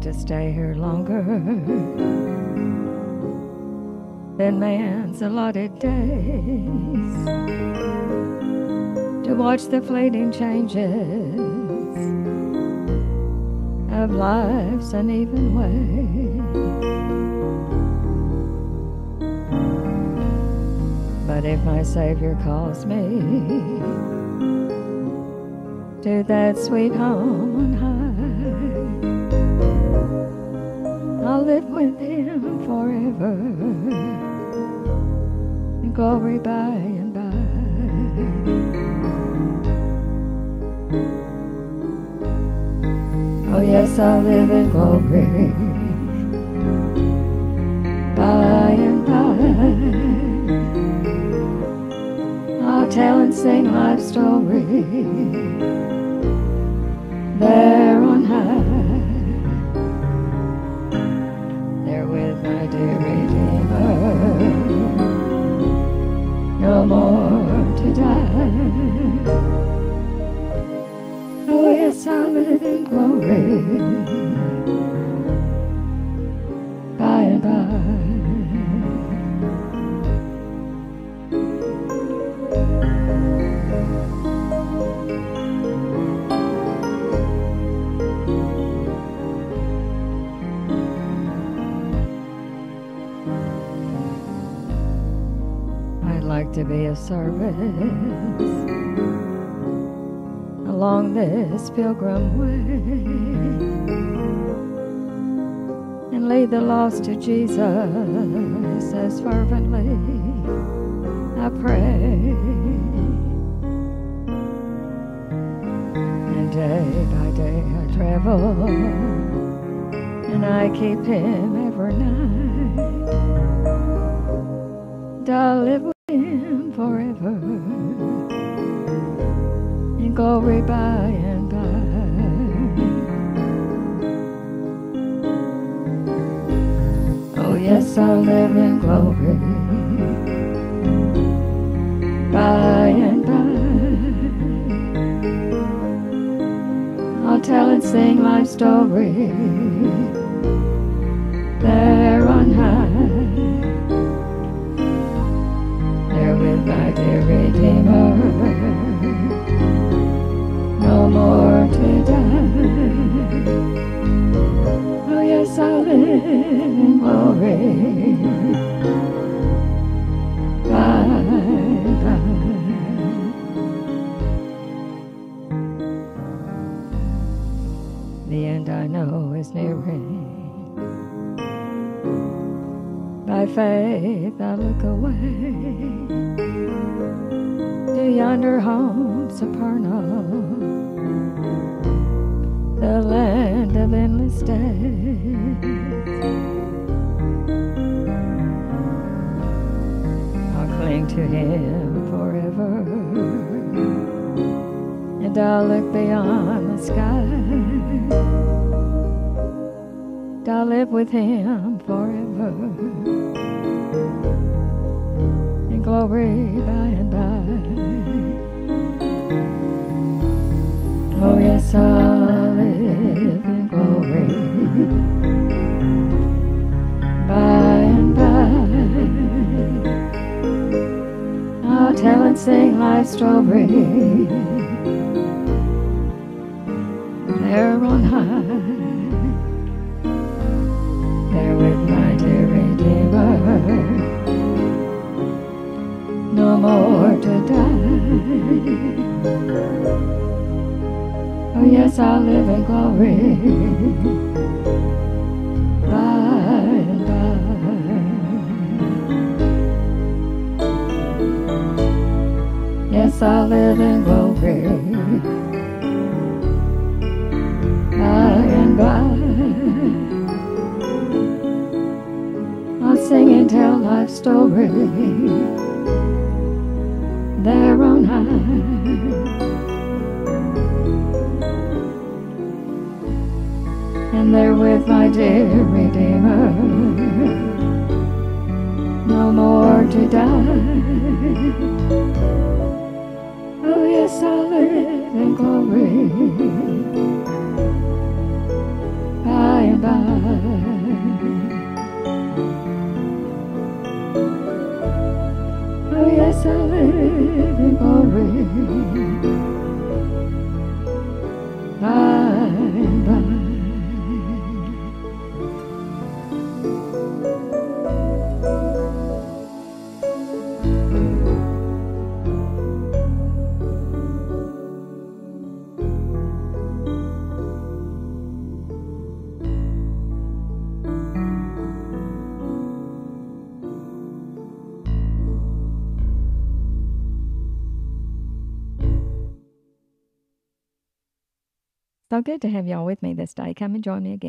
To stay here longer than man's allotted days to watch the fleeting changes of life's uneven way. But if my Savior calls me to that sweet home on high, with Him forever in glory by and by. Oh, yes, I'll live in glory by and by. I'll tell and sing life's story there on high. To be of service along this pilgrim way and lead the lost to Jesus as fervently I pray. And day by day I travel and I keep him every night. I'll live glory by and by. Oh, yes, I'll live in glory by and by. I'll tell and sing my story there on high. Bye. The end I know is nearing. By faith I look away to yonder home supernal, the land of endless days. I'll cling to Him forever, and I'll look beyond the sky. I'll live with Him forever in glory by and by. Oh, yes, I'll tell and sing life's story there on high. There with my dear Redeemer no more to die. Oh, yes, I'll live in glory In glory by and by. I'll sing and tell life's story there on high. And there with my dear Redeemer, no more to die silent glory. By and by. Oh, yes, I live in glory. By So good to have y'all with me this day. Come and join me again.